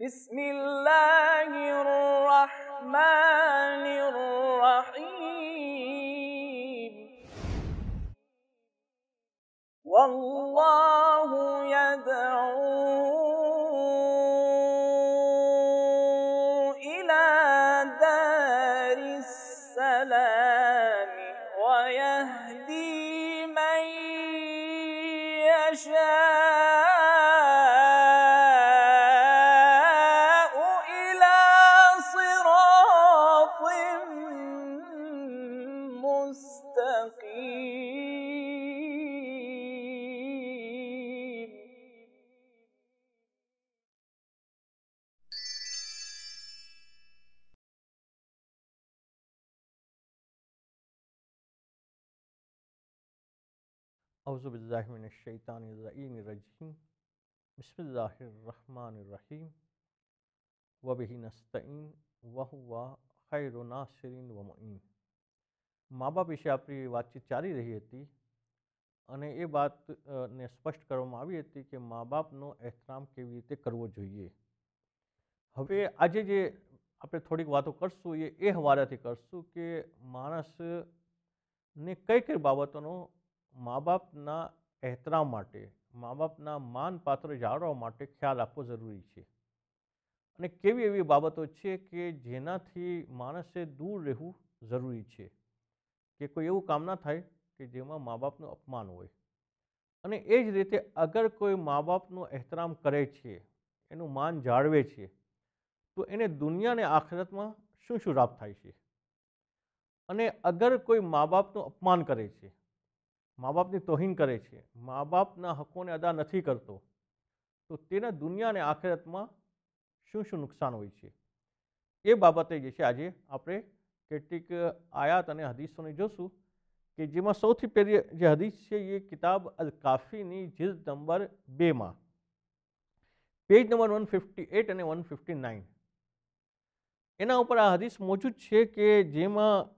بسم الله الرحمن الرحيم. والله يدعو અવઝુબિલ્લાશૈતાનરજીમ બિસ્મિલ્લાહમાનરહીમ વબિહી નસ્તીન વહુવા ખૈરુના શરીન વમઈન મા બાપ વિશે આપણી વાતચીત ચાલી રહી હતી અને એ વાતને સ્પષ્ટ કરવામાં આવી હતી કે મા બાપનો એહતરામ કેવી રીતે કરવો જોઈએ. હવે આજે જે આપણે થોડીક વાતો કરશું એ એ હવાલાથી કરશું કે માણસને કઈ કઈ બાબતોનો મા બાપના એહતરામ માટે મા બાપના માનપાત્ર જાળવવા માટે ખ્યાલ આપવો જરૂરી છે. અને કેવી એવી બાબતો છે કે જેનાથી માણસે દૂર રહેવું જરૂરી છે? કે કોઈ એવું કામ ના થાય કે જેમાં મા બાપનું અપમાન હોય? અને એ જ રીતે અગર કોઈ મા બાપનું એહતરામ કરે છે, એનું માન જાળવે છે, તો એને દુનિયાને આખરતમાં શું શું લાભ થાય છે? અને અગર કોઈ મા બાપનું અપમાન કરે છે મા બાપની તોહીન કરે છે. મા બાપના હકોને અદા નથી કરતો. તો તેના દુનિયા અને આખરતમાં શું શું નુકસાન હોય છે? એ બાબતે જે છે આજે આપણે કેટલીક આયાત અને હદીસોને જોશું કે જેમાં સૌથી પહેલી જે હદીસ છે એ કિતાબ અલ કાફીની જીલ્દ નંબર બેમાં page number one fifty eight અને વન ફિફ્ટી નાઇન એના ઉપર આ હદીસ મોજૂદ છે કે જેમાં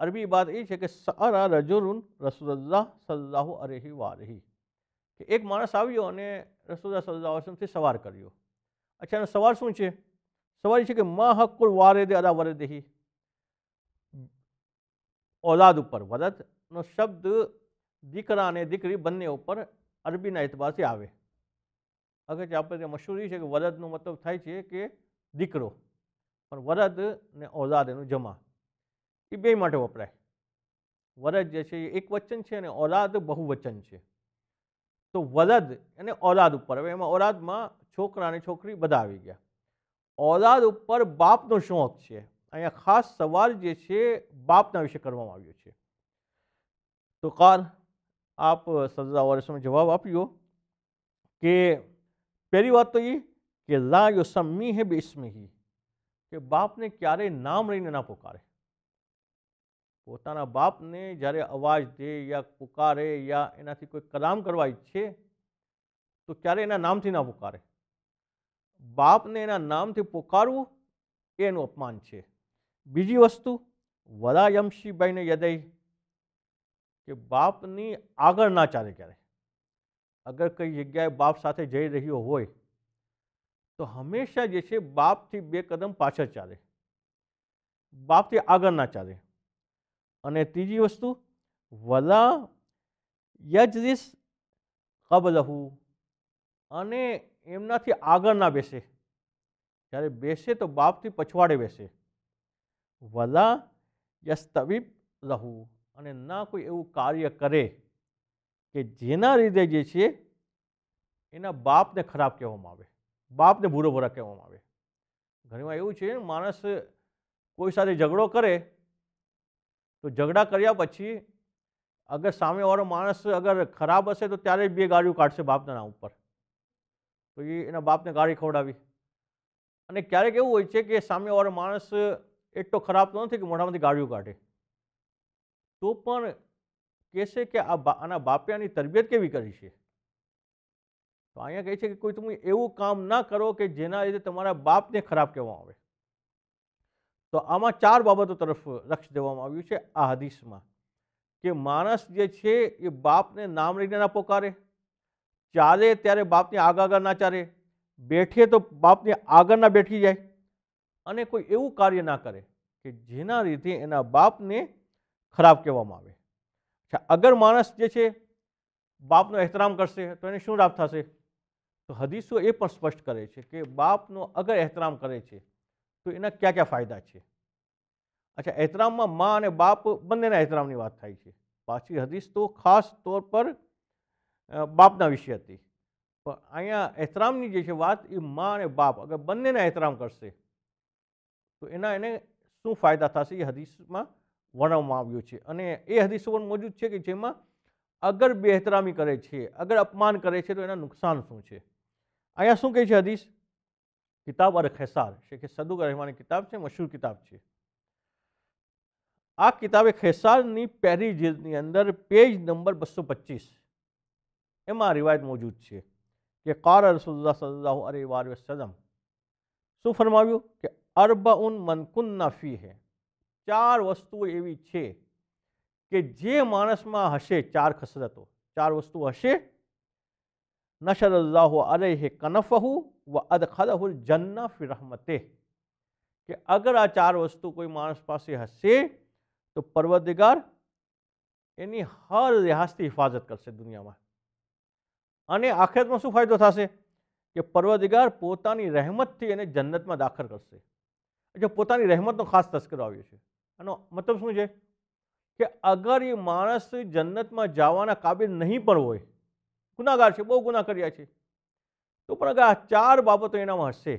અરબી વાત એ છે કે સારા રજુરુન રસુલ્લાહ સલ્લાહુ અરેહી વારહી કે એક માણસ આવ્યો અને રસુલ્લાહ સલ્લાહ વસમથી સવાર કર્યો. અચ્છા, એનો સવાલ શું છે? સવાલ છે કે મા હક્કુલ વારેદે અદા વરદેહી. ઓલાદ ઉપર, વરદનો શબ્દ દીકરા અને દીકરી બંને ઉપર અરબીના એતબારથી આવે. અગર આપણે ત્યાં મશહૂરી છે કે વરદનો મતલબ થાય છે કે દીકરો. પણ વરદ ને ઓલાદ એનું જમા. એ બે માટે વપરાય. વરદ જે છે એ એક વચન છે અને ઓલાદ બહુવચન છે. તો વલદ અને ઓલાદ ઉપર, હવે એમાં ઓલાદમાં છોકરા અને છોકરી બધા આવી ગયા. ઓલાદ ઉપર બાપનો શું હક છે. અહીંયા ખાસ સવાલ જે છે બાપના વિશે કરવામાં આવ્યો છે. તો કાર આપ સદા વર્ષમાં જવાબ આપ્યો કે પહેલી વાત તો એ કે લા યો સમ્મી હે બેસ્મી કે બાપને ક્યારેય નામ લઈને ના પુકારે. પોતાના બાપને જ્યારે અવાજ દે યા પુકારે યા એનાથી કોઈ કલામ કરવા ઈચ્છે, તો ક્યારે એના નામથી ના પુકારે? બાપને એના નામથી પુકારવું એનું અપમાન છે. બીજી વસ્તુ વરાયમશી યમશીભાઈને યદય કે બાપની આગળ ના ચાલે ક્યારે? અગર કઈ જગ્યાએ બાપ સાથે જઈ રહ્યો હોય, તો હંમેશા જે છે બાપથી બે કદમ પાછળ ચાલે. બાપથી આગળ ના ચાલે. અને ત્રીજી વસ્તુ, વલા યજરીસ કબલહુ. અને એમનાથી આગળ ના બેસે. જ્યારે બેસે તો બાપથી પછવાડે બેસે. વલા યસ્તવિબ રહુ અને ના કોઈ એવું કાર્ય કરે કે જેના લીધે જે છે, એના બાપને ખરાબ કહેવામાં આવે. બાપને ભૂરો ભૂરા કહેવામાં આવે. ઘણીવાર એવું છે, માણસ કોઈ સાથે ઝઘડો કરે તો ઝઘડા કર્યા પછી અગર સામેવાળો માણસ અગર ખરાબ હશે તો ત્યારે બે ગાડીઓ કાઢશે બાપના નામ ઉપર. તો એ એના બાપને ગાડી ખવડાવી. અને ક્યારેક એવું હોય છે કે સામેવાળો માણસ એટલો ખરાબ તો નથી કે મોઢામાંથી ગાડીઓ કાઢે. તો પણ કહેશે કે આ આના બાપે આની તરબિયત કેવી કરી છે? તો અહીંયા કહે છે કે કોઈ તમે એવું કામ ના કરો કે જેના લીધે તમારા બાપને ખરાબ કહેવામાં આવે. તો આમાં ચાર બાબતો તરફ લક્ષ દેવામાં આવ્યું છે આ હદીસમાં કે માણસ જે છે એ બાપને નામ લઈને ના પોકારે, ચાલે ત્યારે બાપની આગળ આગળ ના ચાલે, બેઠે તો બાપની આગળના બેઠી જાય અને કોઈ એવું કાર્ય ના કરે કે જેના લીધે એના બાપને ખરાબ કહેવામાં આવે. અચ્છા, અગર માણસ જે છે બાપનો એહતરામ કરશે તો એને શું લાભ થશે? તો હદીસો એ પણ સ્પષ્ટ કરે છે કે બાપનો અગર એહતરામ કરે છે તો એના કયા કયા ફાયદા છે? અચ્છા, એહતરામમાં મા અને બાપ બંનેના એહતરામની વાત થાય છે. પાછી હદીસ તો ખાસ તौर પર બાપના વિશે હતી. પણ અહીંયા એહતરામની જે છે વાત એ મા અને બાપ, અગર બંનેના એહતરામ કરશે, તો એના એને શું ફાયદા થશે એ હદીસમાં વર્ણવવામાં આવ્યું છે. અને એ હદીસ પણ મોજૂદ છે કે જેમાં અગર બેહતરામી કરે છે, અગર અપમાન કરે છે તો એના નુકસાન શું છે? અહીંયા શું કહે છે હદીસ? કિતાબ અર ખેસાર શેખે સદુક રહેવાની કિતાબ છે મશહૂર કિતાબ છે આ કિતાબે ખેસારની પહેલી જીલની અંદર પેજ નંબર બસો પચીસ એમાં રિવાયત મોજૂદ છે કે કાર રસુલ્લા સલ્લાહુ અરે વાર સદમ શું ફરમાવ્યું કે અરબાઉન મનકુન્ના ફી હે ચાર વસ્તુઓ એવી છે કે જે માણસમાં હશે ચાર ખસરતો ચાર વસ્તુ હશે નશર અરે હે કનફહુ વ જન્ના ફી રહમતે કે અગર આ ચાર વસ્તુ કોઈ માણસ પાસે હશે તો પર્વદિગાર એની હર લિહાજથી હિફાજત કરશે દુનિયામાં અને આખિરતમાં શું ફાયદો થશે કે પર્વદિગાર પોતાની રહેમતથી એને જન્નતમાં દાખલ કરશે એટલે પોતાની રહેમતનો ખાસ તસ્કરો આવ્યો છે આનો મતલબ શું છે કે અગર એ માણસ જન્નતમાં જવાના કાબિલ નહીં પણ હોય ગુનાગાર છે બહુ ગુના કર્યા છે તો પણ અગર આ ચાર બાબતો એનામાં હશે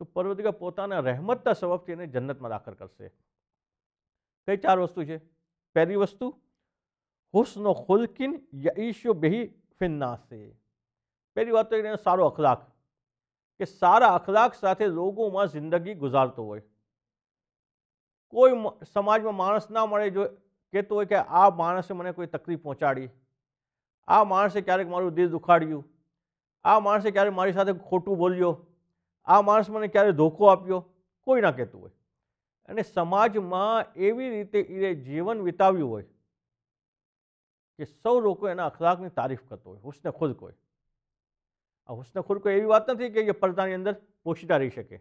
તો પર્વતિકા પોતાના રહેમતના સબબથી એને જન્નતમાં દાખલ કરશે કઈ ચાર વસ્તુ છે પહેલી વસ્તુ હુસ્નો ખુલકિન યઈશો બેહી ફિન્નાસે પહેલી વાત તો એને સારો અખલાક કે સારા અખલાક સાથે લોકોમાં જિંદગી ગુજારતો હોય કોઈ મ- સમાજમાં માણસ ના મળે જો કહેતો હોય કે આ માણસે મને કોઈ તકલીફ પહોંચાડી આ માણસે ક્યારેક મારું દિલ દુખાડ્યું આ માણસે ક્યારે મારી સાથે ખોટું બોલ્યો? આ માણસ મને ક્યારે ધોકો આપ્યો? કોઈ ના કહેતું હોય. અને સમાજમાં એવી રીતે એ જીવન વિતાવ્યું હોય કે સૌ લોકો એના અખલાકની તારીફ કરતો હોય, હુસ્ને ખુદ કોઈ. આ હુસ્ને ખુદ કોઈ એવી વાત નથી કે એ પડદાની અંદર પોષીતા રહી શકે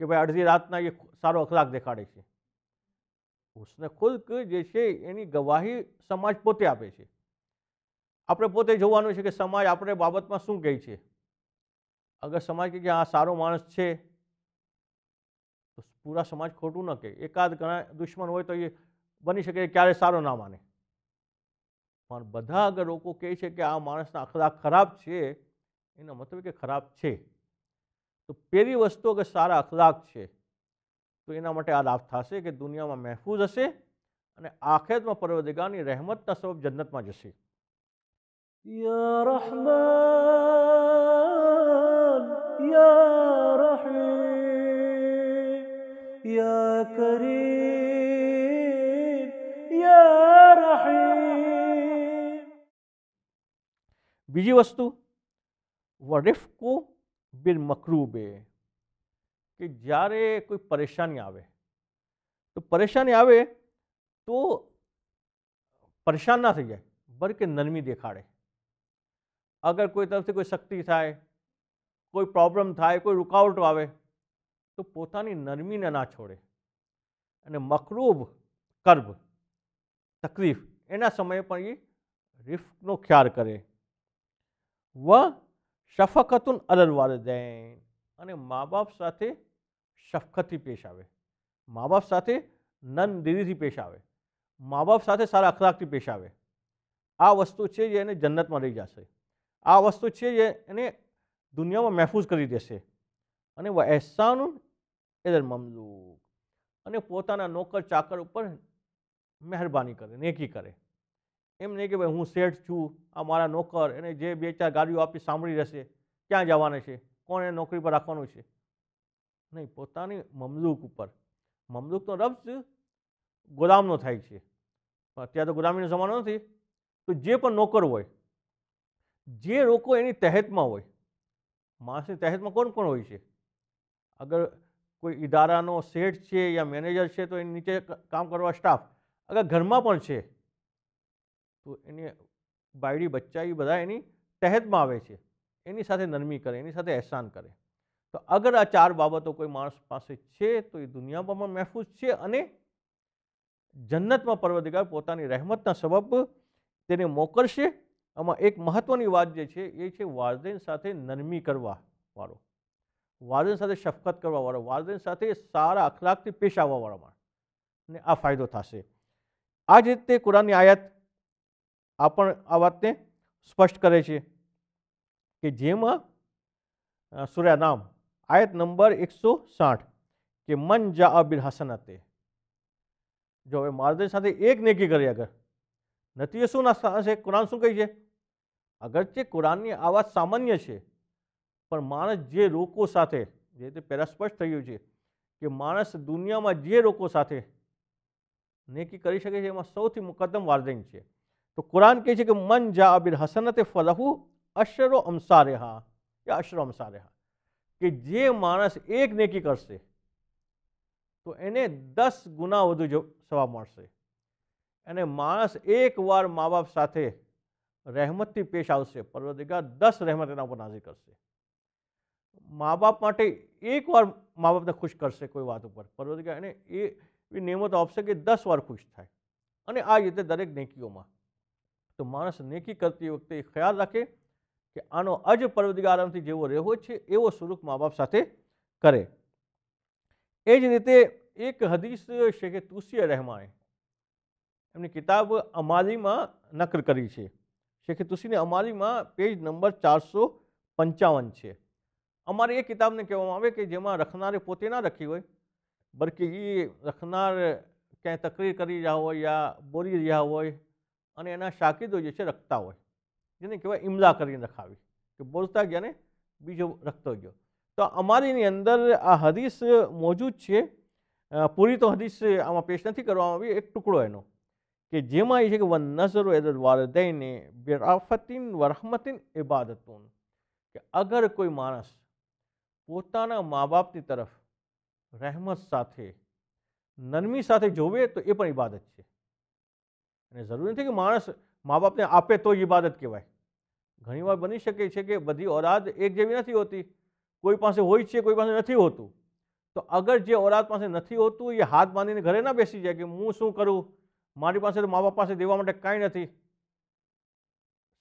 કે ભાઈ અડધી રાતના એ સારો અખલાક દેખાડે છે. હુસ્ન ખુદ જે છે એની ગવાહી સમાજ પોતે આપે છે. આપણે પોતે જોવાનું છે કે સમાજ આપણે બાબતમાં શું કહે છે? અગર સમાજ કે આ સારો માણસ છે, તો પૂરા સમાજ ખોટું ન કહે. એકાદ ઘણા દુશ્મન હોય તો એ બની શકે ક્યારે સારો ના માને. પણ બધા અગર લોકો કહે છે કે આ માણસના અખલાક ખરાબ છે, એનો મતલબ કે ખરાબ છે. તો પહેલી વસ્તુ અગર સારા અખલાક છે, તો એના માટે આ લાભ થશે કે દુનિયામાં મહેફૂઝ હશે અને આખેતમાં પરવદિગારની રહેમતના સ્વરૂપ જન્નતમાં જશે. يا رحمن يا رحيم يا كريم يا رحيم बीजी वस्तु वरिफ को बिन मकरूबे कि जारे कोई परेशानी आवे। तो परेशानी आवे तो परेशान ना थी जाए, बल्कि नरमी देखाड़े। અગર કોઈ તરફથી કોઈ શક્તિ થાય કોઈ પ્રોબ્લેમ થાય કોઈ રૂકાવટ આવે તો પોતાની નરમીને ના છોડે અને મકરૂબ કર્બ તકલીફ એના સમયે પણ એ રિફ્કનો ખ્યાલ કરે વ શફકતુન અલલ દૈન અને મા બાપ સાથે શફકતથી પેશ આવે મા બાપ સાથે નન દીદીથી પેશ આવે મા બાપ સાથે સારા અખલાકથી પેશ આવે આ વસ્તુ છે જે એને જન્નતમાં લઈ જશે આ વસ્તુ છે જે એને દુનિયામાં મહેફૂઝ કરી દેશે. અને એહસાનું એદર મમલુક. અને પોતાના નોકર ચાકર ઉપર મહેરબાની કરે, નેકી કરે. એમ નહીં કે ભાઈ હું શેઠ છું, આ મારા નોકર, એને જે બે ચાર ગાડીઓ આપી સાંભળી રહેશે, ક્યાં જવાના છે, કોણ એને નોકરી પર રાખવાનું છે? નહીં, પોતાની મમલુક ઉપર. મમલુકનો રબ્જ ગુલામનો થાય છે. અત્યારે તો ગુલામીનો જમાનો નથી. તો જે પણ નોકર હોય જે લોકો એની તહેતમાં હોય, માણસની તહેતમાં કોણ કોણ હોય છે? અગર કોઈ ઇદારાનો શેઠ છે યા મેનેજર છે તો એની નીચે કામ કરવા સ્ટાફ અગર ઘરમાં પણ છે, તો એની બાયડી બચ્ચા એ બધા એની તહેતમાં આવે છે. એની સાથે નરમી કરે, એની સાથે અહેસાન કરે. તો અગર આ ચાર બાબતો કોઈ માણસ પાસે છે, તો એ દુનિયામાં પણ મહેફૂઝ છે અને જન્નતમાં પર્વદિગાર પોતાની રહેમતના સબબ તેને મોકલશે આમાં એક મહત્ત્વની વાત જે છે એ છે વાલદેન સાથે નરમી કરવા વાળો વાલદેન સાથે શફકત કરવાવાળો વાલદેન સાથે સારા અખલાકથી પેશ આવવા વાળા ને આ ફાયદો થશે. આ જ રીતે કુરાનની આયાત આ પણ આ વાતને સ્પષ્ટ કરે છે કે જેમાં અ, સૂર્યા નામ આયત નંબર એકસો સાઠ કે મન જા અબિલ હસનતે. જો હવે માર્દન સાથે એક નેકી કરી અગર નથી એ શું ના છે કુરાન શું કહે છે? અગરચે કુરાનની આ વાત સામાન્ય છે, પણ માણસ જે લોકો સાથે, જે રીતે પહેલાં સ્પષ્ટ થયું છે કે માણસ દુનિયામાં જે લોકો સાથે નેકી કરી શકે છે, એમાં સૌથી મુકદ્દમ વારદેન છે. તો કુરાન કહે છે કે, મન જા અબિર હસનતે ફલહુ અશરો અમસારે હા કે અશરો અમસારે હા કે જે માણસ એક નેકી કરશે, તો એને દસ ગુના વધુ જો સવાબ મળશે. અને માણસ એકવાર મા બાપ સાથે રહેમતથી પેશ આવશે. પરવદિગા દસ રહેમત એના ઉપર નાઝી કરશે. મા બાપ માટે એકવાર મા બાપને ખુશ કરશે કોઈ વાત ઉપર. પરવદિગા એને એ એવી નિયમતો આપશે કે દસ વાર ખુશ થાય. અને આ રીતે દરેક નેકીઓમાં. તો માણસ નેકી કરતી વખતે એ ખ્યાલ રાખે કે આનો અજ પર્વદિગાર આરામથી જેવો રહેવો છે, એવો સુરુખ મા બાપ સાથે કરે. એ જ રીતે એક હદીસ શેખે તુસીએ રહેમાએ એમની કિતાબ અમારીમાં નકલ કરી છે. શેખે તુસીની અમારીમાં પેજ નંબર ચારસો પંચાવન છે. અમારે એ કિતાબને કહેવામાં આવે કે જેમાં રખનારે પોતે ના રખી હોય બલકે એ રખનાર ક્યાંય તકરીર કરી રહ્યા હોય યા બોલી રહ્યા હોય અને એના શાકીદો જે છે રખતા હોય, જેને કહેવાય ઇમલા કરીને રખાવી, કે બોલતા ગયા ને બીજો રખતો ગયો. તો અમારીની અંદર આ હદીસ મોજૂદ છે. પૂરી તો હદીસ આમાં પેશ નથી કરવામાં આવી, એક ટુકડો એનો. કે જેમાં એ છે કે વન નઝરો એદર વારદૈને બેરાફતિન વરહમતિન ઇબાદતુન. કે અગર કોઈ માણસ પોતાના મા બાપની તરફ રહેમત સાથે નરમી સાથે જોવે તો એ પણ ઇબાદત છે. અને જરૂરી નથી કે માણસ મા બાપને આપે તો ઇબાદત કહેવાય. ઘણીવાર બની શકે છે કે બધી ઓલાદ એક જેવી નથી હોતી. કોઈ પાસે હોય છે, કોઈ પાસે નથી હોતું. તો અગર જે ઓલાદ પાસે નથી હોતું, એ હાથ બાંધીને ઘરે ના બેસી જાય કે હું શું કરું? મારી પાસે તો મા બાપ પાસે દેવા માટે કાંઈ નથી.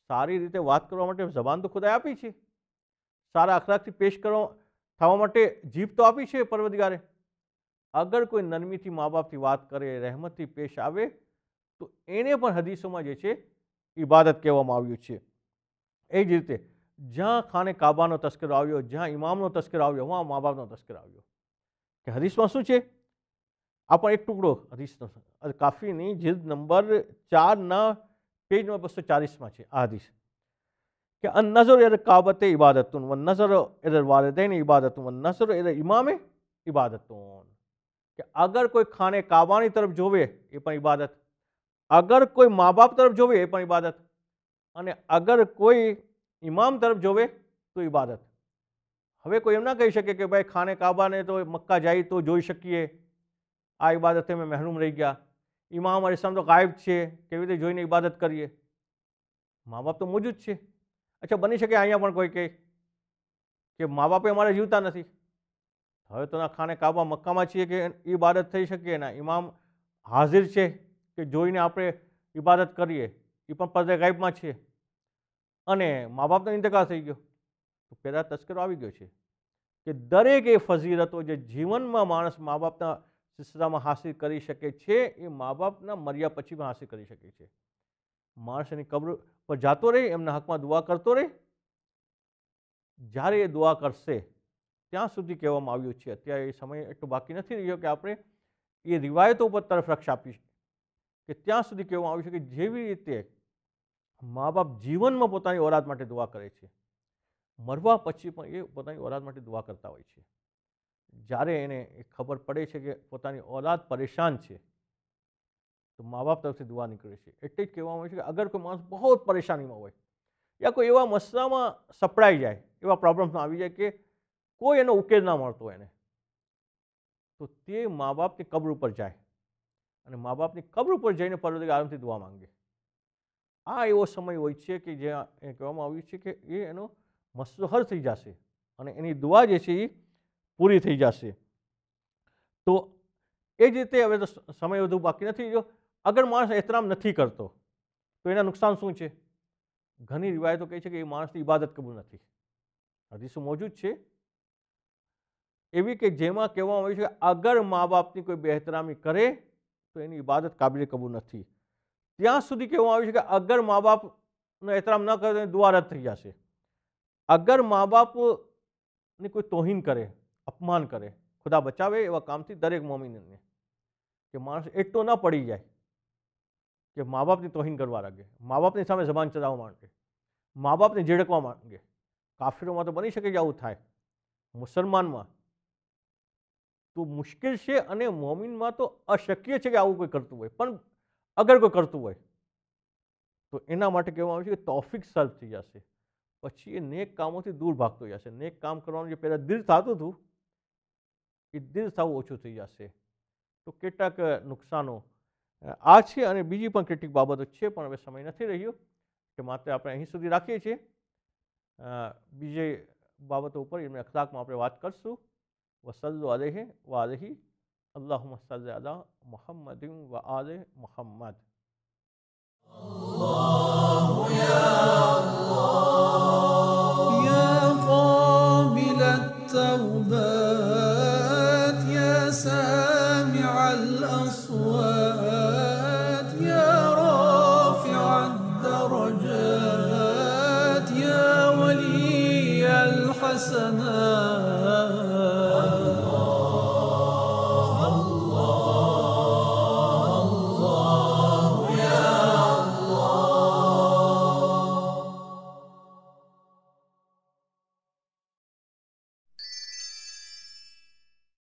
સારી રીતે વાત કરવા માટે જબાન તો ખુદાએ આપી છે. સારા અખલાકથી પેશ કરવા, થવા માટે જીભ તો આપી છે પર્વદગારે. અગર કોઈ નરમીથી મા બાપથી વાત કરે, રહેમતથી પેશ આવે, તો એને પણ હદીસોમાં જે છે ઇબાદત કહેવામાં આવ્યું છે. એ જ રીતે, જ્યાં ખાને કાબાનો તસ્કરો આવ્યો, જ્યાં ઇમામનો તસ્કરો આવ્યો વहाँ મા બાપનો તસ્કરો આવ્યો. કે હદીસમાં શું છે? આ પણ એક ટુકડો હદીસનો અલ કાફીની જીલ્દ નંબર ચારના પેજ નંબર બસો ચાલીસમાં છે આ હદીસ કે અન નઝર એર કાબતે ઇબાદતુન વન નઝર એર વાલदैन ઇબાદતુન વન નઝર એર ઇમામે ઇબાદતુન કે અગર કોઈ ખાને કાબાની તરફ જોવે એ પણ ઇબાદત અગર કોઈ મા બાપ તરફ જોવે એ પણ ઇબાદત અને અગર કોઈ ઇમામ તરફ જોવે તો ઇબાદત હવે કોઈ એમ ના કહી શકે કે ભાઈ ખાને કાબાને તો મક્કા જાય તો જોઈ શકીએ આ ઈબાદતે મેં મહેરૂમ રહી ગયા. ઇમામ અલિસ્લામ તો ગાયબ છે. કેવી રીતે જોઈને ઇબાદત કરીએ? મા બાપ તો મોજૂદ છે. અચ્છા, બની શકે અહીંયા પણ કોઈ કહે કે મા બાપે અમારે જીવતા નથી? હવે તો ના ખાને કાબા મક્કામાં છીએ કે ઈબાદત થઈ શકે ના? ઇમામ હાજર છે કે જોઈને આપણે ઇબાદત કરીએ? એ પણ પડદે ગાયબમાં છે. અને મા બાપનો ઇંતકાલ થઈ ગયો. પહેલાં તસ્કરો આવી ગયો છે કે દરેક એ ફઝીલતો જે જીવનમાં માણસ મા બાપના સિલસિલામાં હાસિલ કરી શકે છે એ મા બાપના મર્યા પછી પણ હાસિલ કરી શકે છે. માણસ એની કબ્ર પર જાતો રહે, એમના હકમાં દુઆ કરતો રહે. જ્યારે એ દુઆ કરશે, ત્યાં સુધી કહેવામાં આવ્યું છે. અત્યારે એ સમય એટલો બાકી નથી રહ્યો કે આપણે એ રિવાયતો ઉપર તરફ રક્ષ આપી કે ત્યાં સુધી કહેવામાં આવ્યું છે કે જેવી રીતે મા બાપ જીવનમાં પોતાની ઓલાદ માટે દુઆ કરે છે, મરવા પછી પણ એ પોતાની ઓલાદ માટે દુઆ કરતા હોય છે. જ્યારે એને ખબર પડે છે કે પોતાની ઓલાદ પરેશાન છે, તો મા બાપ તરફથી દુઆ નીકળે છે. એટલે જ કહેવામાં આવે છે કે અગર કોઈ માણસ બહુ પરેશાનીમાં હોય યા કોઈ એવા મસલામાં સપડાઈ જાય, એવા પ્રોબ્લેમ્સમાં આવી જાય કે કોઈ એનો ઉકેલ ના મળતો એને, તો તે મા બાપની કબર ઉપર જાય અને મા બાપની કબર ઉપર જઈને પરવર્તી આરામથી દુઆ માંગે. આ એવો સમય હોય છે કે જ્યાં એ કહેવામાં આવ્યું છે કે એ એનો મસલો હર થઈ જશે અને એની દુઆ જે છે એ પૂરી થઈ જશે. તો એ જ રીતે હવે તો સમય વધુ બાકી નથી જો અગર માણસ એહતરામ નથી કરતો, તો એના નુકસાન શું છે? ઘણી રિવાયતો કહે છે કે એ માણસની ઇબાદત કબૂલ નથી. હદીસો મોજૂદ છે. એવી કે જેમાં કહેવામાં આવ્યું છે કે અગર મા બાપની કોઈ બેહતરામી કરે, તો એની ઇબાદત કાબિલે કબૂલ નથી. ત્યાં સુધી કહેવામાં આવ્યું છે કે અગર મા બાપનો એહતરામ ન કરે, તો દુઆ રદ થઈ જશે. અગર મા બાપની કોઈ તોહીન કરે અપમાન કરે. ખુદા બચાવે એવા કામથી દરેક મોમિનને. કે માણસ એટલો ન પડી જાય. કે મા બાપની તોહીન કરવા લાગે. મા બાપની સામે જબાન ચલાવવા માંગે. મા બાપને ઝીડકવા માંગે. કાફીરોમાં તો બની શકે કે આવું થાય. મુસલમાનમાં. તો મુશ્કેલ છે અને મોમિનમાં તો અશક્ય છે કે આવું કોઈ કરતું હોય. પણ અગર કોઈ કરતું હોય, તો એના માટે કહેવામાં આવે છે કે તોફિક સર્વ થઈ જશે. પછી એ નેક કામોથી દૂર ભાગતો જશે. નેક કામ કરવાનું જે પહેલાં દિલ થતું હતું એ દિલ થવું ઓછું થઈ જશે તો કેટલાક નુકસાનો અ, આ છે અને બીજી પણ કેટલીક બાબતો છે પણ હવે સમય નથી રહ્યો કે માત્ર આપણે અહીં સુધી રાખીએ છીએ અ, બીજી બાબતો ઉપર એમને અખલાકમાં આપણે વાત કરશું વસલ્લુ અલેહ વ અલહી અલ્લાહુમ સલ્લી અલા મુહમ્મદિન વ આલે મુહમ્મદ يا قابل التوبات يا